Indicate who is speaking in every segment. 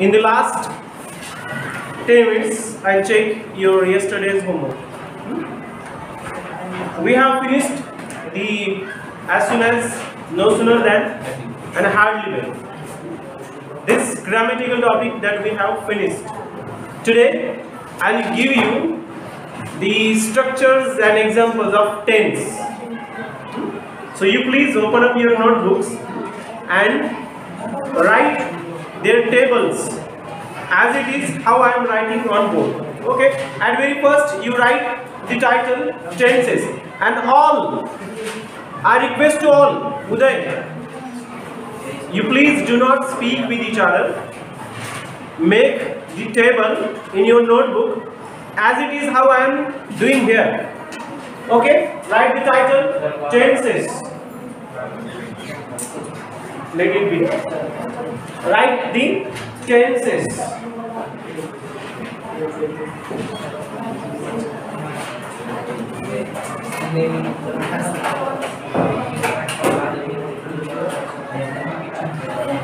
Speaker 1: In the last 10 minutes, I'll check your yesterday's homework. Hmm? We have finished the as soon as, no sooner than, and hardly well. This grammatical topic that we have finished. Today, I'll give you the structures and examples of tense. Hmm? So you please open up your notebooks and write their tables as it is how I am writing on board. Okay. At very first you write the title tenses and all. I request to all Uday. You please do not speak with each other. Make the table in your notebook as it is how I am doing here. Okay. Write the title tenses. Let it be. Write the tenses.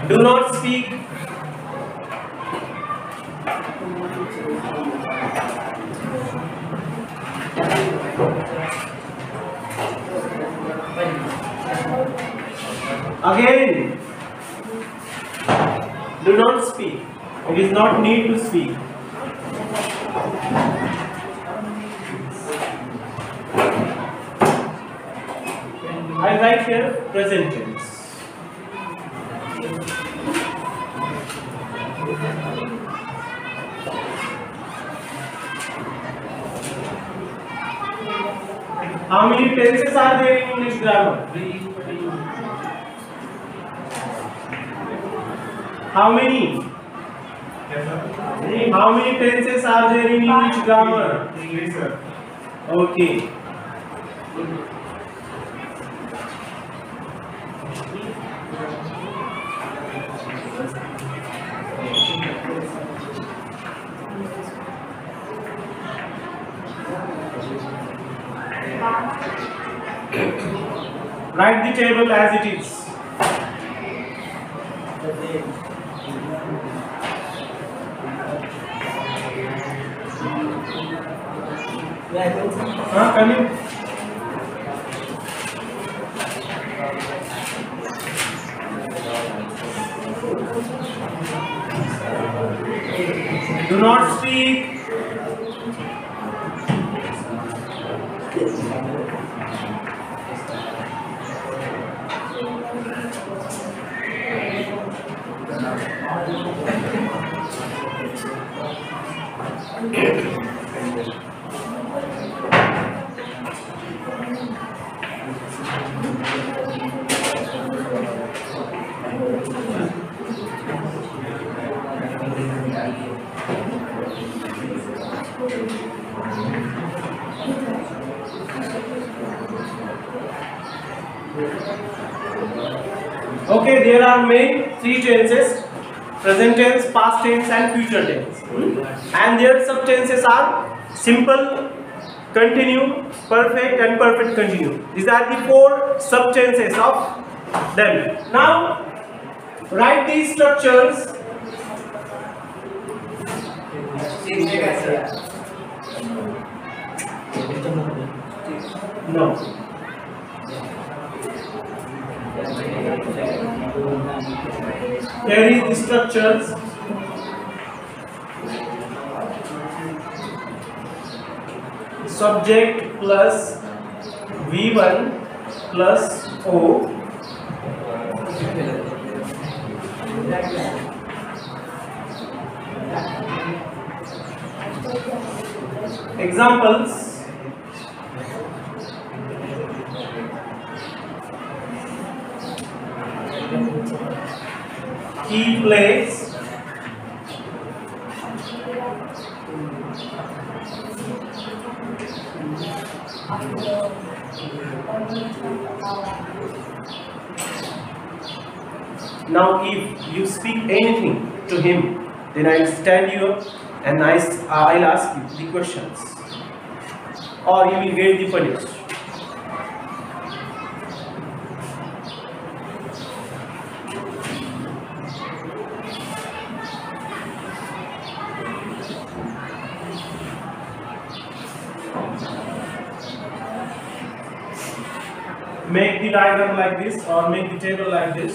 Speaker 1: Do not speak. Again, do not speak. It is not need to speak. I write here present tense. How many tenses are there in English grammar? How many? How many tenses are there in English grammar? Okay. Write the table as it is. Huh, come in. Do not Okay, there are main three tenses present tense, past tense, and future tense. And their subtenses are simple, continue, perfect, and perfect continue. These are the four subtenses of them. Now, write these structures. No. Is the structures. Subject plus V1 plus O Examples He plays Now if you speak anything to him, then I'll stand you up and I'll ask you the questions. Or you will get the punished. make the diagram like this or make the table like this.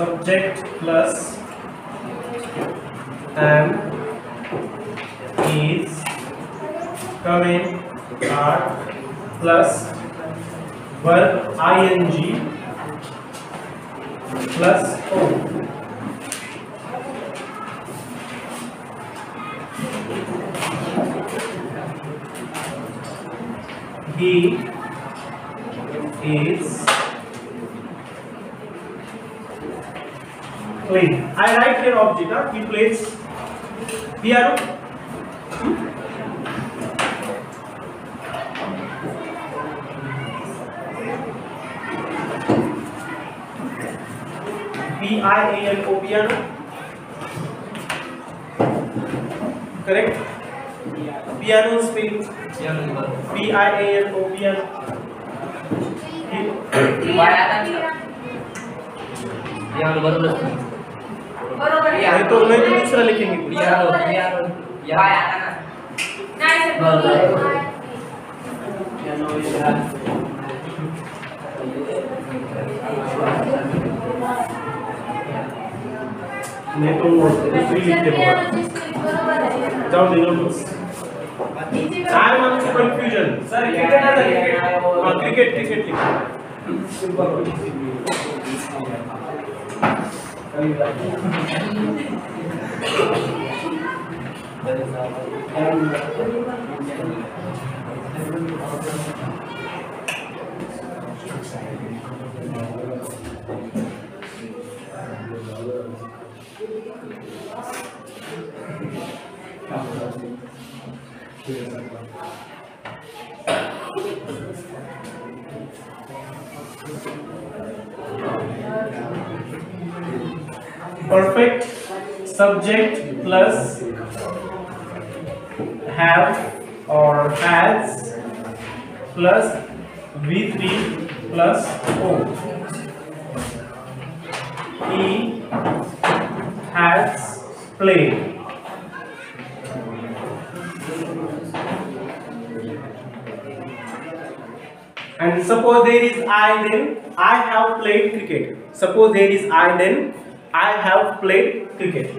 Speaker 1: Subject plus and is coming are plus verb ing plus o he is playing. I write here object, huh? he plays piano. P I A N O piano. Correct? Piano spelling P I A N O piano. He-
Speaker 2: piano बरोबर
Speaker 3: बरोबर
Speaker 1: तो नाही तर तो दूसरा लिखेंगे तू
Speaker 2: यार यार
Speaker 3: या आता ना। नाही सर
Speaker 1: नहीं तो दूसरी लिखते जाओ देखो बस
Speaker 3: चार
Speaker 1: मार्क्स कंफ्यूजन सर क्रिकेट आता है क्रिकेट क्रिकेट क्रिकेट लिखो। Cricket, cricket लिखो. Perfect subject plus have or has plus V3 plus O. He has played. And suppose there is I then I have played cricket. Suppose there is I then I have played cricket.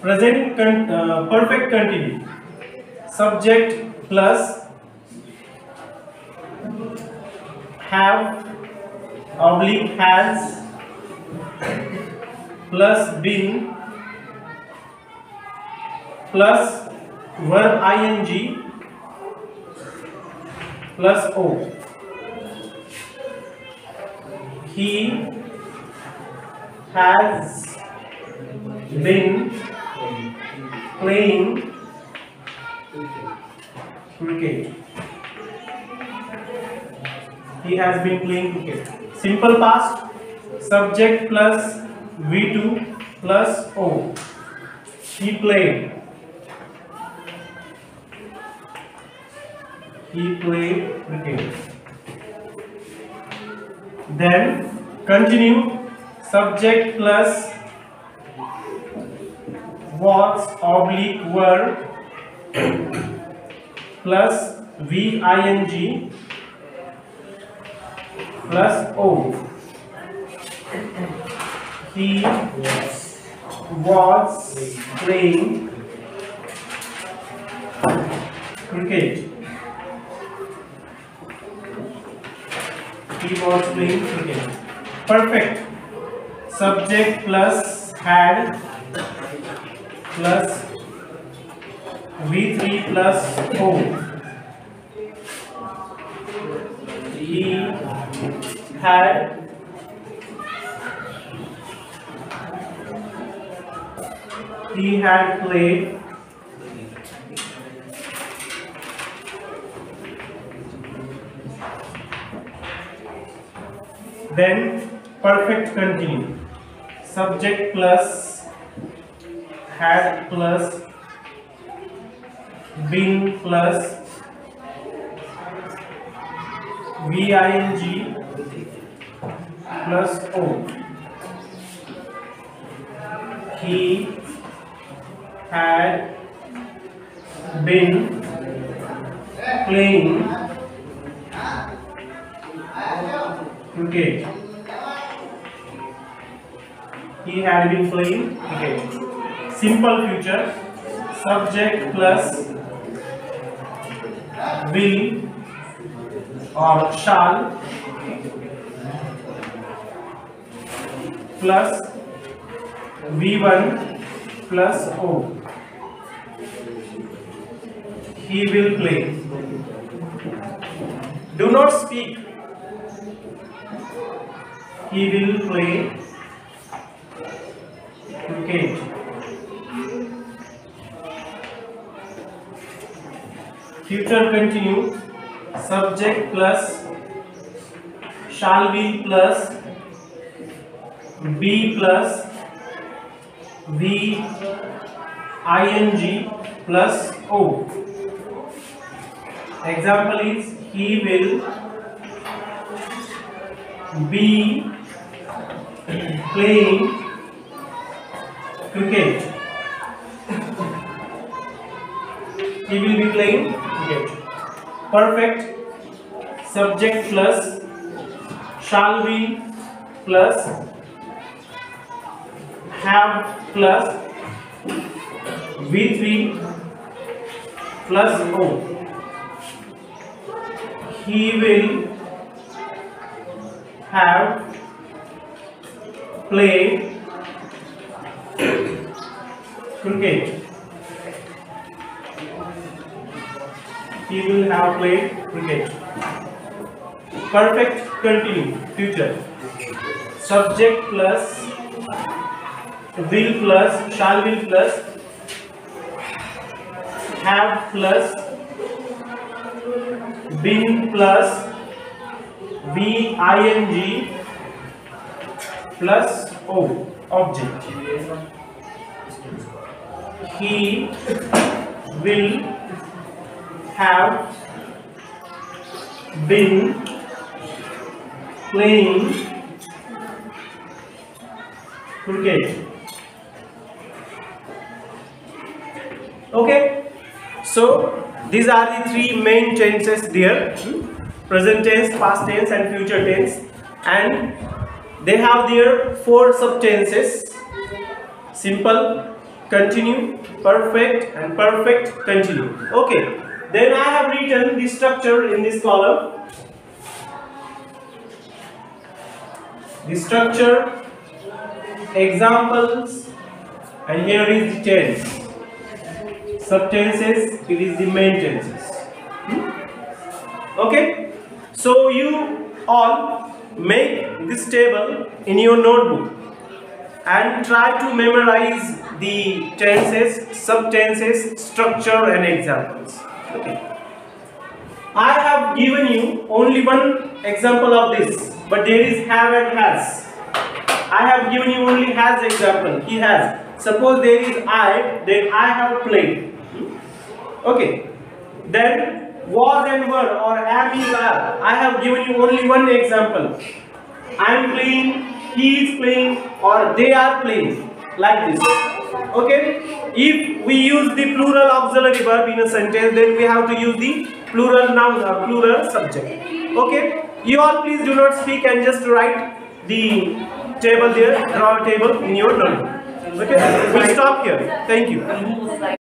Speaker 1: Present con- uh, perfect continue. Subject plus have oblique has plus been plus verb ing plus o. He has been playing cricket. He has been playing cricket. Simple past, subject plus V2 plus O. He played. He played cricket. Then continue subject plus was oblique were plus VING plus O. He was playing cricket. He was playing cricket perfect. Subject plus had plus v3 plus o he had he had played then perfect continue. Subject plus had plus been plus ving plus o. He had been playing cricket. He had been playing cricket. Simple future. Subject plus will or shall plus V1 plus O. He will play. Do not speak he will play cricket. Future continue. Subject plus shall be plus be plus v ing plus o. Example is he will be playing cricket. He will be playing cricket. Perfect. Subject plus shall be plus have plus V3 plus O. He will have played cricket. He will have played cricket. Perfect continue future. Subject plus will plus shall will plus have plus been plus VING plus O object. He will have been playing cricket. Okay, so these are the three main tenses there hmm? present tense, past tense, and future tense, and they have their four subtenses simple, continue, perfect, and perfect continue. Okay, then I have written the structure in this column. The structure, examples, and here is the tense. Subtenses, it is the main tenses. Hmm? Okay, so you all make this table in your notebook and try to memorize the tenses, subtenses, structure and examples. Okay. I have given you only one example of this, but there is have and has. I have given you only has example. He has. Suppose there is I, then I have played. Hmm? Okay. Then was and were or am is are. I have given you only one example. I am playing, he is playing, or they are playing. Like this. Okay. If we use the plural auxiliary verb in a sentence, then we have to use the plural noun or plural subject. Okay. You all please do not speak and just write the table there, draw a table in your notebook. Okay. We stop here. Thank you.